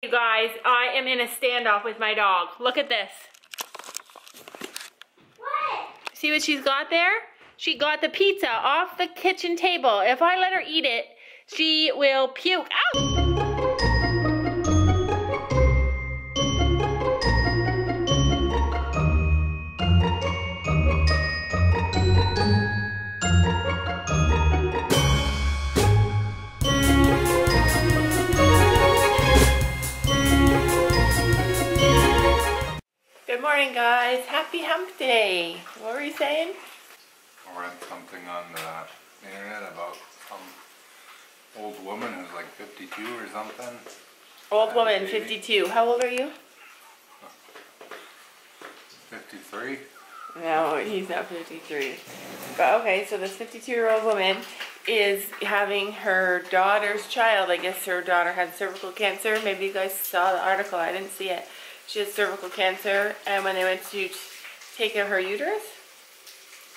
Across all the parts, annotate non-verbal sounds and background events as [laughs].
You guys, I am in a standoff with my dog. Look at this. What? See what she's got there? She got the pizza off the kitchen table. If I let her eat it, she will puke. Ow! Good morning, guys. Happy hump day. What were you saying? I read something on the internet about some old woman who's like 52 or something. Old woman, 52. How old are you? 53. No, he's not 53. But okay, so this 52 year old woman is having her daughter's child. I guess her daughter had cervical cancer. Maybe you guys saw the article. I didn't see it. She has cervical cancer, and when they went to take out her uterus,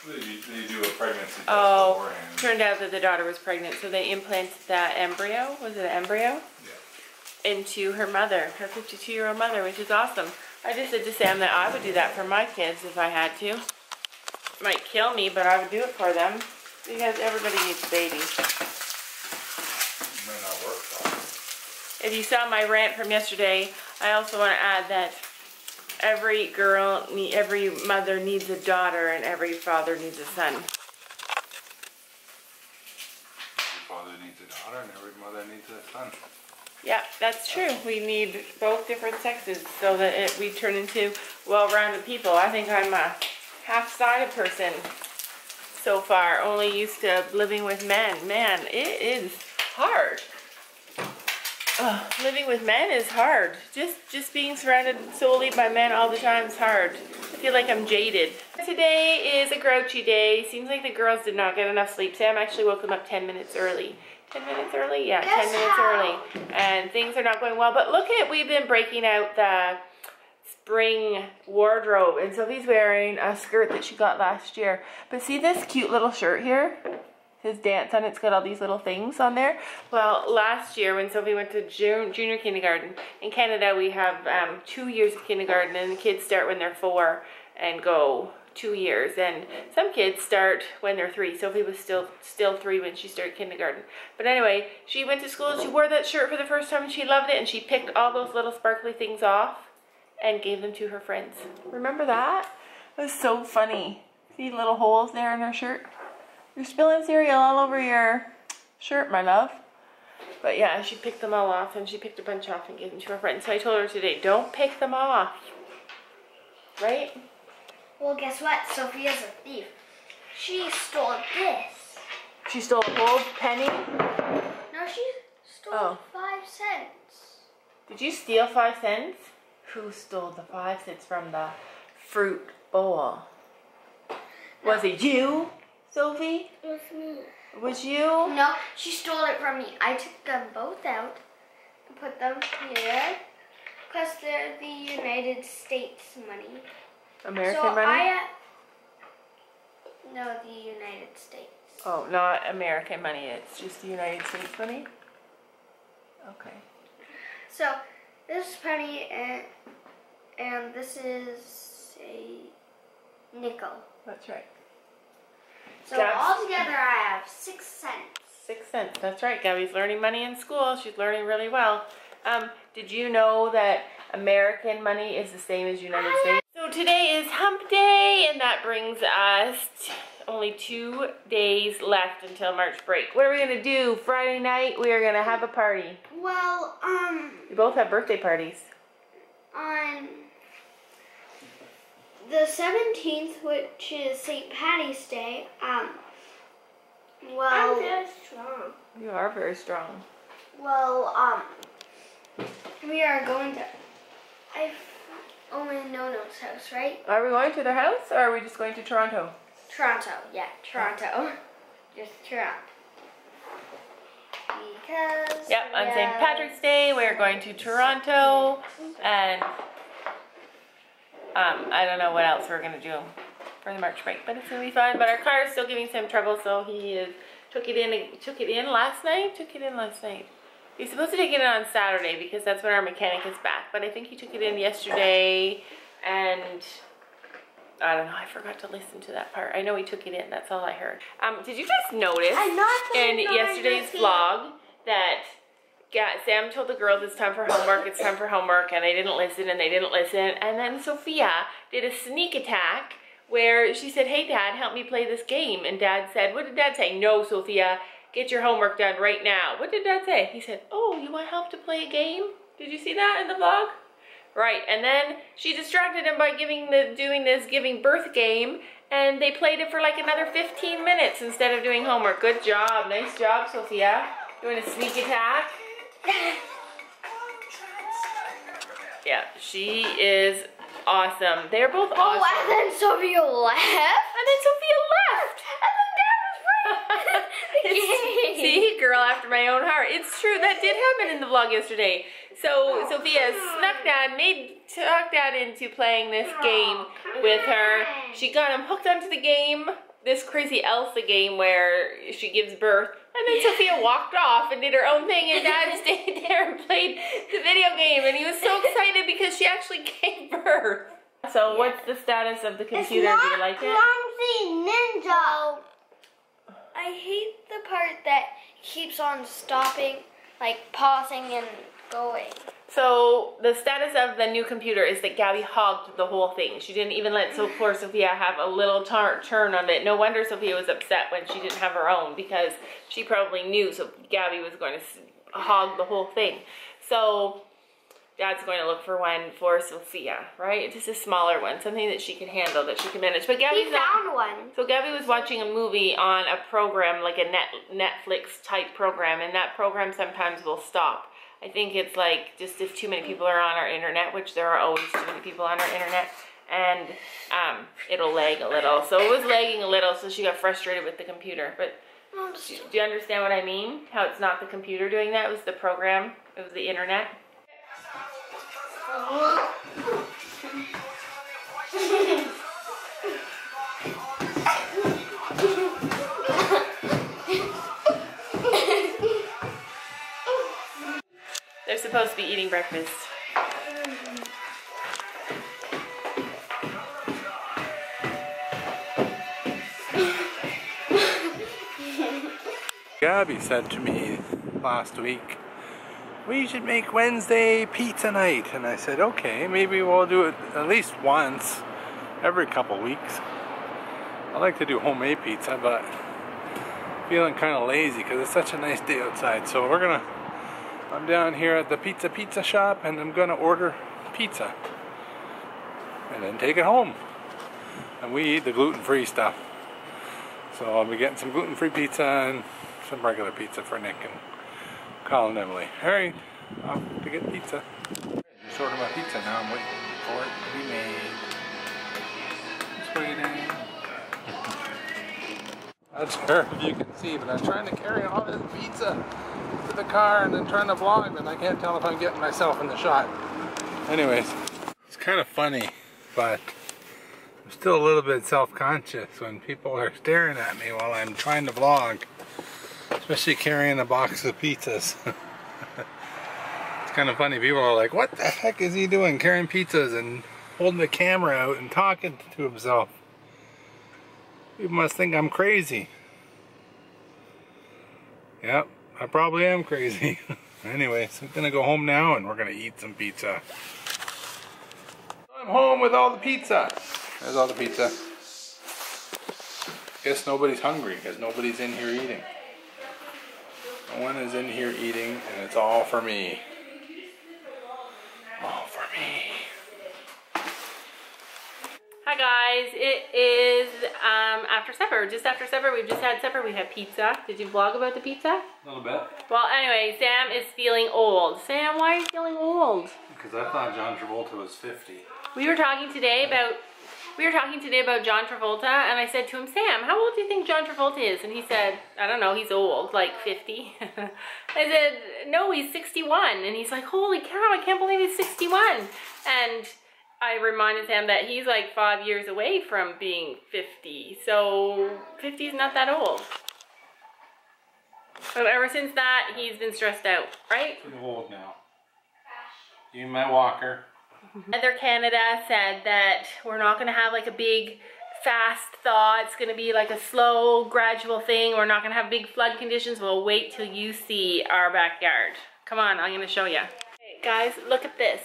They, they do a pregnancy test oh, beforehand. turned out that the daughter was pregnant. So they implanted that embryo. Was it an embryo? Yeah. into her mother, her 52 year old mother, which is awesome. I just said to Sam that I would do that for my kids if I had to. It Might kill me, but I would do it for them because everybody needs a baby. It might not work though. If you saw my rant from yesterday, I also want to add that every girl, every mother needs a daughter and every father needs a son. Every father needs a daughter and every mother needs a son. Yeah, that's true. We need both different sexes so that it, we turn into well-rounded people. I think I'm a half-sided person so far, only used to living with men. Man, it is hard. Ugh, living with men is hard. Just just being surrounded solely by men all the time is hard. I feel like I'm jaded. Today is a grouchy day. Seems like the girls did not get enough sleep. Sam actually woke them up 10 minutes early. 10 minutes early? Yeah, 10 minutes early. And things are not going well. But look at, we've been breaking out the spring wardrobe. And Sophie's wearing a skirt that she got last year. But see this cute little shirt here? His dance on it's got all these little things on there. Well, last year when Sophie went to jun- junior kindergarten in Canada, we have um, two years of kindergarten, and the kids start when they're four and go two years. And some kids start when they're three. Sophie was still still three when she started kindergarten. But anyway, she went to school and she wore that shirt for the first time, and she loved it. And she picked all those little sparkly things off and gave them to her friends. Remember that? It was so funny. See little holes there in her shirt? You're spilling cereal all over your shirt, my love. But yeah, she picked them all off and she picked a bunch off and gave them to her friend. So I told her today, don't pick them off. Right? Well, guess what? Sophia's a thief. She stole this. She stole a whole penny. No, she stole Oh. five cents. Did you steal five cents? Who stole the five cents from the fruit bowl? Was it you, Sophie? It was me. Was you? No, she stole it from me. I took them both out and put them here. Because they're the United States money. American so money? I. Uh, no, the United States. Oh, not American money. It's just the United States money? Okay. So this is penny and and this is a nickel. That's right. So Gabs- altogether I have six cents. Six cents. That's right. Gabby's learning money in school. She's learning really well. Um, did you know that American money is the same as United States? So today is hump day, and that brings us only two days left until March break. What are we gonna do? Friday night, we are gonna have a party. Well, um, We both have birthday parties. on the seventeenth, which is St. Patty's Day, um, well, I'm very strong. You are very strong. Well, um, we are going to. I only No No's house, right? Are we going to their house, or are we just going to Toronto? Toronto, yeah, Toronto. [laughs] Just Toronto. Because. Yep, on St. yeah, Patrick's Day, we're going to Toronto, and um, I don't know what else we're gonna do for the March break, but it's gonna be fun. But our car is still giving some trouble, so he is took it in took it in last night. Took it in last night. He's supposed to take it in on Saturday because that's when our mechanic is back. But I think he took it in yesterday and I don't know. I forgot to listen to that part. I know he took it in. That's all I heard. Um, did you just notice in yesterday's vlog that yeah, Sam told the girls it's time for homework, it's time for homework, and they didn't listen and they didn't listen. And then Sophia did a sneak attack where she said, Hey dad, help me play this game. And dad said, What did dad say? No, Sophia, get your homework done right now. What did dad say? He said, Oh, you want help to play a game? Did you see that in the vlog? Right, and then she distracted him by giving the doing this giving birth game, and they played it for like another 15 minutes instead of doing homework. Good job, nice job, Sophia. Doing a sneak attack. Yeah, she is awesome. They're both Oh, awesome. and then Sophia left. And then Sophia left. And then Dad was right. [laughs] See, girl after my own heart. It's true, that did happen in the vlog yesterday. So Sophia snuck dad, made talked dad into playing this game with her. She got him hooked onto the game, this crazy Elsa game where she gives birth. And then Sophia walked off and did her own thing, and dad [laughs] stayed there and played the video game. And he was so [laughs] excited because she actually [laughs] gave birth. So, what's the status of the computer? Do you like it? Clumsy Ninja. I hate the part that keeps on stopping, like pausing and going. So the status of the new computer is that Gabby hogged the whole thing. She didn't even let so poor Sophia have a little turn on it. No wonder Sophia was upset when she didn't have her own because she probably knew so Gabby was going to hog the whole thing. So Dad's going to look for one for Sophia, right? Just a smaller one, something that she can handle, that she can manage. But not. found one. So Gabby was watching a movie on a program, like a net Netflix type program, and that program sometimes will stop. I think it's like just if too many people are on our internet, which there are always too many people on our internet, and um, it'll lag a little. So it was lagging a little, so she got frustrated with the computer. But do you understand what I mean? How it's not the computer doing that, it was the program, it was the internet. Supposed to be eating breakfast. Gabby said to me last week, we should make Wednesday pizza night. And I said, okay, maybe we'll do it at least once every couple weeks. I like to do homemade pizza, but feeling kind of lazy because it's such a nice day outside. So we're gonna, I'm down here at the Pizza Pizza shop and I'm gonna order pizza and then take it home. And we eat the gluten-free stuff. So I'll be getting some gluten-free pizza and some regular pizza for Nick and Colin and Emily. Alright, off to get pizza. Just ordered my pizza now, I'm waiting for it to be made. That's sure if you can see, but I'm trying to carry all this pizza to the car and then trying to vlog, and I can't tell if I'm getting myself in the shot. Anyways, it's kind of funny, but I'm still a little bit self-conscious when people are staring at me while I'm trying to vlog, especially carrying a box of pizzas. [laughs] it's kind of funny. People are like, "What the heck is he doing, carrying pizzas and holding the camera out and talking to himself?" People must think I'm crazy. Yep, I probably am crazy. [laughs] Anyways, I'm gonna go home now and we're gonna eat some pizza. I'm home with all the pizza. There's all the pizza. Guess nobody's hungry because nobody's in here eating. No one is in here eating and it's all for me. All for me. Hi guys, it is um, after supper. Just after supper, we've just had supper. We had pizza. Did you vlog about the pizza? A little bit. Well, anyway, Sam is feeling old. Sam, why are you feeling old? Because I thought John Travolta was 50. We were talking today about we were talking today about John Travolta, and I said to him, Sam, how old do you think John Travolta is? And he said, I don't know, he's old, like 50. [laughs] I said, no, he's 61. And he's like, holy cow, I can't believe he's 61. And I reminded him that he's like five years away from being 50. So 50 is not that old. So ever since that, he's been stressed out, right? Too old now. Me my walker. Weather Canada said that we're not going to have like a big fast thaw. It's going to be like a slow, gradual thing. We're not going to have big flood conditions. We'll wait till you see our backyard. Come on, I'm going to show you. Hey, guys, look at this.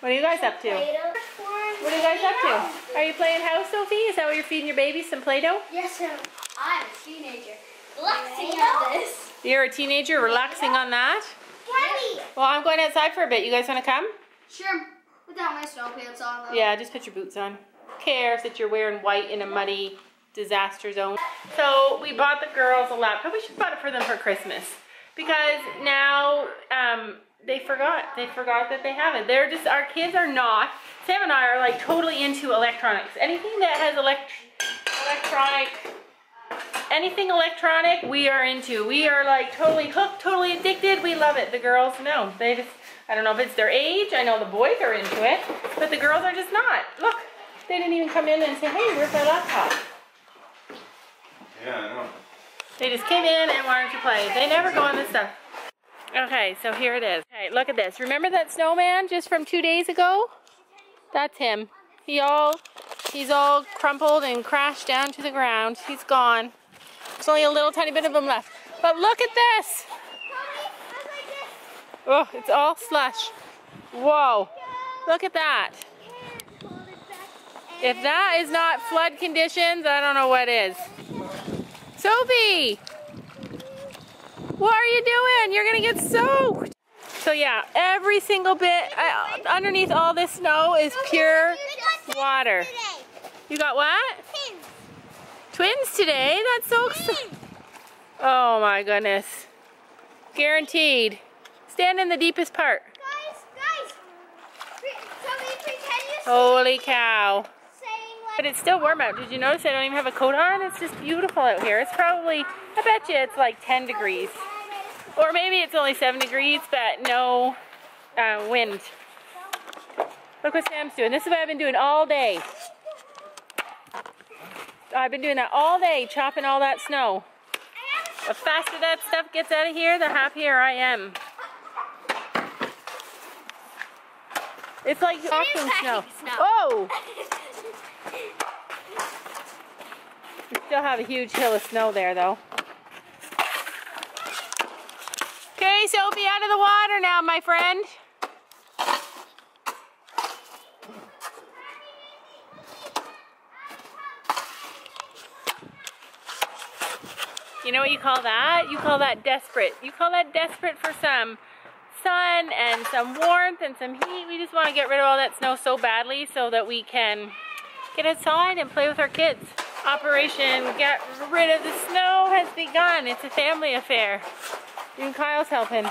What are you guys up to? What are you guys up to? Are you playing house, Sophie? Is that what you're feeding your baby? Some Play-Doh? Yes, sir. I'm a teenager. Relaxing on this. You're a teenager relaxing on that? Daddy. Well, I'm going outside for a bit. You guys want to come? Sure. Without my snow pants on though. Yeah, just put your boots on. Who cares that you're wearing white in a muddy disaster zone? So we bought the girls a laptop. We should have bought it for them for Christmas because now um, they forgot. They forgot that they have it. They're just our kids are not. Sam and I are like totally into electronics. Anything that has elect electronic. Anything electronic, we are into. We are like totally hooked, totally addicted. We love it. The girls, no. They just, I don't know if it's their age. I know the boys are into it, but the girls are just not. Look, they didn't even come in and say, hey, where's my laptop? Yeah, I know. They just came in and wanted to play. They never go on this stuff. Okay, so here it is. Look at this. Remember that snowman just from two days ago? That's him. He all, he's all crumpled and crashed down to the ground. He's gone. There's only a little tiny bit of him left. But look at this. Oh, it's all slush. Whoa. Look at that. If that is not flood conditions, I don't know what is. Sophie! What are you doing? You're gonna get soaked. So yeah, every single bit uh, underneath all this snow is pure water. You got what? Twins today? That's so exciting. Oh my goodness. Guaranteed. Stand in the deepest part. Guys, guys. So we pretend you Holy cow. But it's still warm out. Did you notice I don't even have a coat on? It's just beautiful out here. It's probably, I bet you it's like 10 degrees. Or maybe it's only 7 degrees, but no uh, wind. Look what Sam's doing. This is what I've been doing all day. I've been doing that all day, chopping all that snow. The faster that stuff gets out of here, the happier I am. It's like auction snow. snow. Oh! [laughs] We still have a huge hill of snow there, though. Okay, Sophie, out of the water now, my friend. You know what you call that? You call that desperate. You call that desperate for some sun and some warmth and some heat. We just want to get rid of all that snow so badly so that we can get outside and play with our kids. Operation Get Rid of the Snow has begun. It's a family affair. Even Kyle's helping.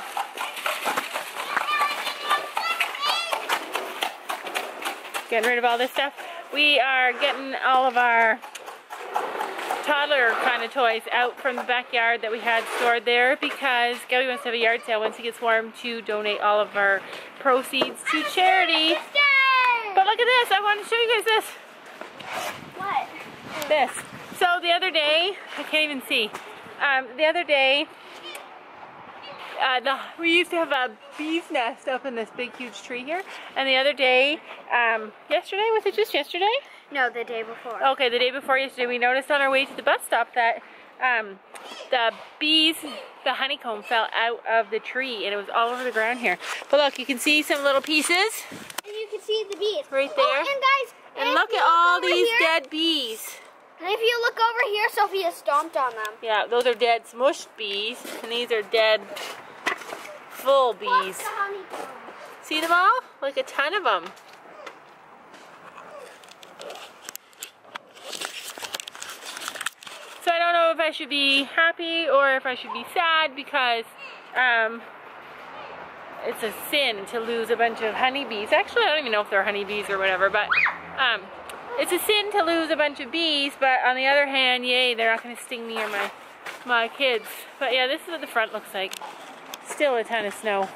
Getting rid of all this stuff. We are getting all of our toddler kind of toys out from the backyard that we had stored there because Gabby wants to have a yard sale once it gets warm to donate all of our proceeds to charity. But look at this, I want to show you guys this. What? This. So the other day, I can't even see. Um, the other day, uh, the, we used to have a bee's nest up in this big huge tree here. And the other day, um, yesterday, was it just yesterday? No, the day before. Okay, the day before yesterday, we noticed on our way to the bus stop that um, the bees, the honeycomb fell out of the tree and it was all over the ground here. But look, you can see some little pieces And you can see the bees. right Oh, there. and guys, And look at all these here, dead bees. And if you look over here, Sophia stomped on them. Yeah, those are dead smushed bees, and these are dead full bees. See them all? Like a ton of them. So I don't know if I should be happy or if I should be sad because um, it's a sin to lose a bunch of honeybees. Actually, I don't even know if they're honeybees or whatever, but um, it's a sin to lose a bunch of bees. But on the other hand, yay, they're not going to sting me or my my kids. But yeah, this is what the front looks like. Still a ton of snow.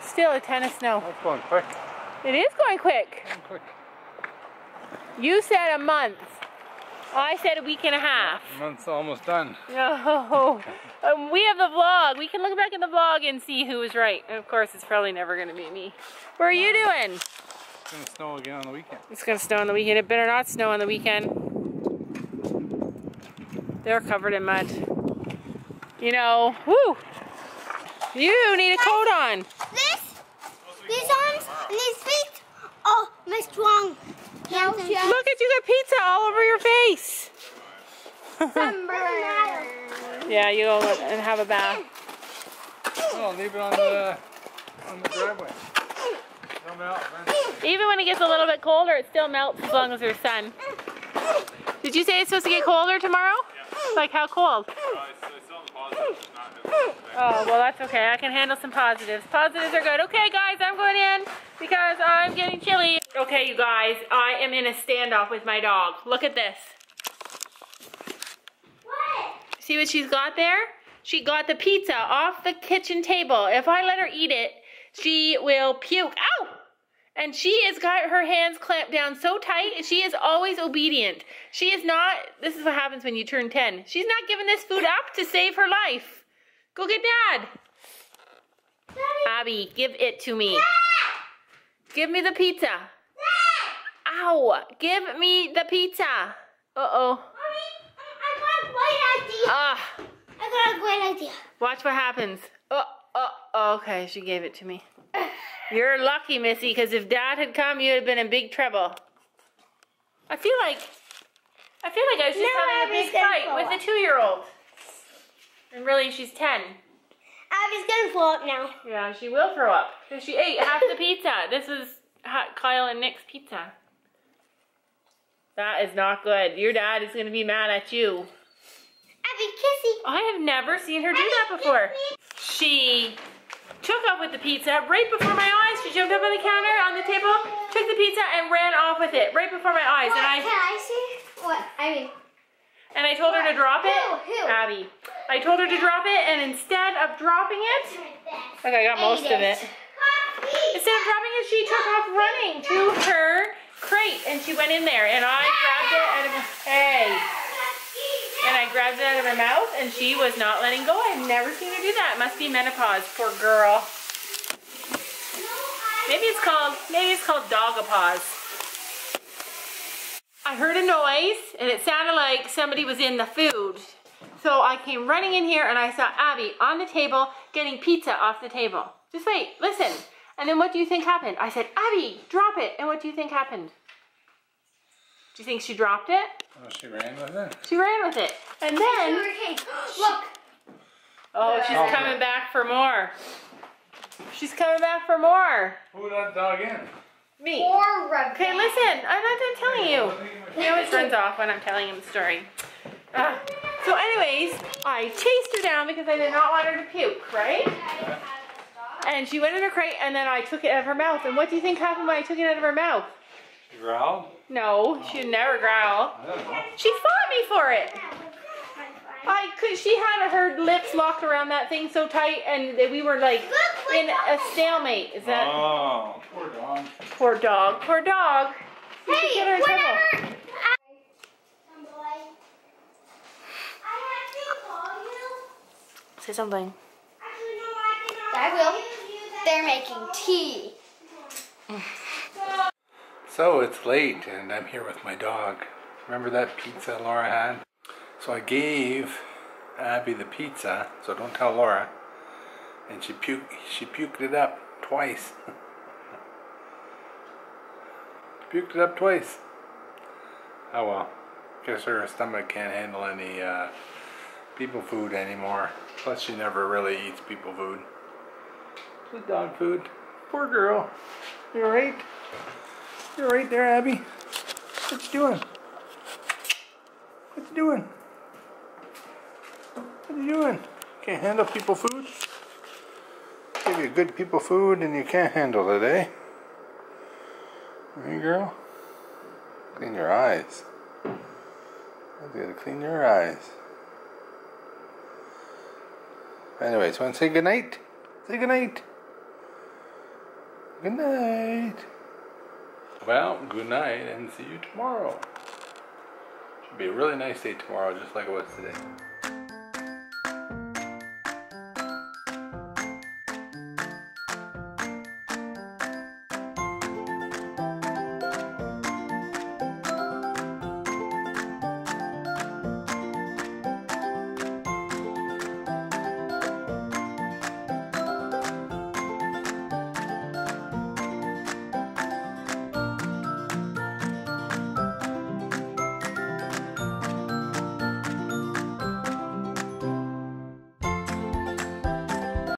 Still a ton of snow. That's going quick. It is going quick. Going quick. You said a month. I said a week and a half. Month's almost done. No. [laughs] Um, we have the vlog. We can look back in the vlog and see who was right. And of course, it's probably never going to be me. What are you doing? It's gonna snow again on the weekend. It's going to snow on the weekend. It better not snow on the weekend. They're covered in mud. You know, whoo. You need a coat on. This, these arms and these feet, oh, my strong. Hands and Look at you got pizza all over your face. [laughs] Yeah, you go and have a bath. Oh, leave it on the on the driveway. Don't melt. Even when it gets a little bit colder, it still melts as long as there's sun. Did you say it's supposed to get colder tomorrow? Like how cold? Oh, well that's okay. I can handle some positives. Positives are good. Okay guys, I'm going in because I'm getting chilly. Okay you guys, I am in a standoff with my dog. Look at this. What? See what she's got there? She got the pizza off the kitchen table. If I let her eat it, she will puke. Ow! And she has got her hands clamped down so tight. She is always obedient. She is not, this is what happens when you turn 10. She's not giving this food up to save her life. Go get dad. Abby, give it to me. Give me the pizza. Ow! Give me the pizza. Uh-oh. I got a great idea. Ah. I got a great idea. Watch what happens. Oh, oh, okay, she gave it to me. [laughs] You're lucky, Missy, because if Dad had come, you'd have been in big trouble. I feel like, I feel like I was just Now having a big fight with a two-year-old. And really, she's 10. Abby's gonna throw up now. Yeah, she will throw up. Because she ate half the pizza. This is Kyle and Nick's pizza. That is not good. Your dad is going to be mad at you. Abby, kissy. I have never seen her do that before. She took off with the pizza right before my eyes. She jumped up on the counter on the table, took the pizza, and ran off with it right before my eyes. What, And can I I see? What? I mean, and I told her to drop it. Who? Who? Abby. I told her to drop it, and instead of dropping it, okay, I got most of it. Instead of dropping it, she took off running to her crate, and she went in there, and I grabbed it out of her, hey. And I grabbed it out of her mouth, and she was not letting go. I've never seen her do that. Must be menopause, poor girl. Maybe it's called, maybe it's called dogapause. I heard a noise, and it sounded like somebody was in the food. So I came running in here, and I saw Abby on the table getting pizza off the table. Just wait, listen. And then what do you think happened? I said, Abby, drop it. And what do you think happened? Do you think she dropped it? Oh, she ran with it. She ran with it. And then, [gasps] Look. oh, she's Oh. coming back for more. She's coming back for more. Who let the dog in? Me. Or Okay, listen, I'm not done telling you. [laughs] He always runs off when I'm telling him the story. Ah. So anyways, I chased her down because I did not want her to puke, right? And she went in her crate and then I took it out of her mouth. And what do you think happened when I took it out of her mouth? She growled? No, she'd never growl. I don't know. She fought me for it. I could. She had her lips locked around that thing so tight, and we were like in a stalemate. Is that Oh, poor dog. poor dog? Poor dog. You should get her Hey, trouble. whatever. I have to call you. Say something. I will. They're making tea. So it's late and I'm here with my dog. Remember that pizza Laura had? So I gave Abby the pizza, so don't tell Laura. And she puked she puked it up twice. [laughs] puked it up twice. Oh well. Guess her stomach can't handle any uh, people food anymore. Plus she never really eats people food. Just dog food. Poor girl. You alright? You're right there, Abby. What you doing? What you doing? What you doing? Can't handle people food? Give you good people food and you can't handle it, eh? Hey, girl. Clean your eyes. You gotta clean your eyes. Anyways, want to say goodnight? Say goodnight. Good night. Well, good night and see you tomorrow. It'll be a really nice day tomorrow, just like it was today.